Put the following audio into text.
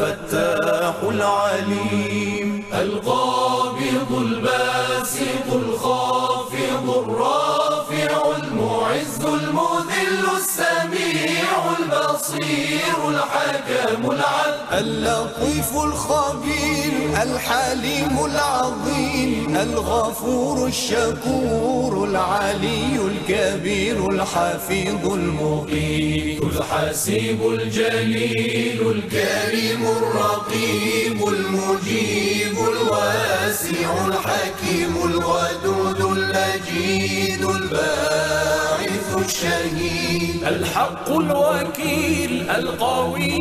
الفتاح العليم. القابض البصير الحكم العدل اللطيف الخبير الحليم العظيم الغفور الشكور العلي الكبير الحفيظ المقيم الحسيب الجليل الكريم الرقيب المجيب الواسع الحكيم الودود المجيد الباعث الشهيد. الحق الوكيل القوي.